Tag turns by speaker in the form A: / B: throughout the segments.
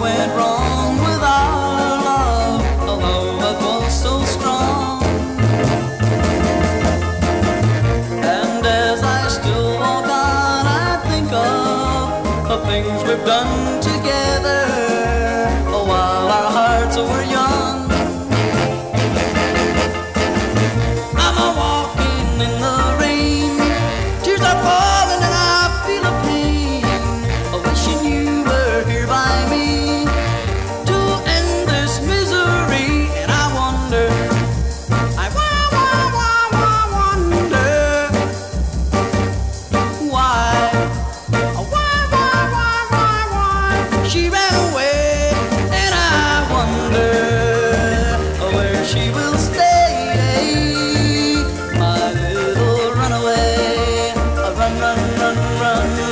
A: went wrong with our love, love was so strong. And as I still walk on, I think of the things we've done together, while our hearts were young. Run, run, run, run,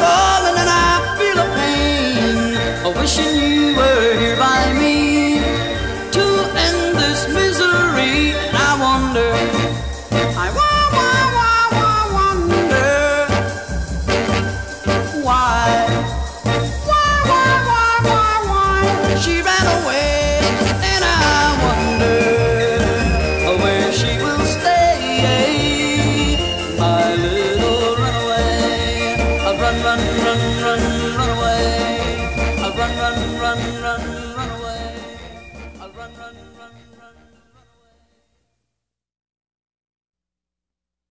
A: Falling and I feel a pain. Wishing you were here by me to end this misery. And I wonder, I wonder why. Why, run, run, run, run, away. A run, run, run, run, run away. A run, run, run, run.